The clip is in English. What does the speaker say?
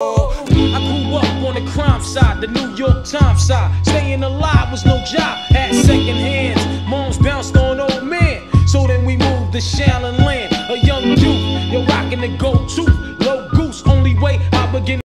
I grew up on the crime side, the New York Times side. Staying alive was no job, had second hands. Moms bounced on old men. So then we moved to Shaolin Land, a young youth. You're rocking the go-to, low goose. Only way I begin.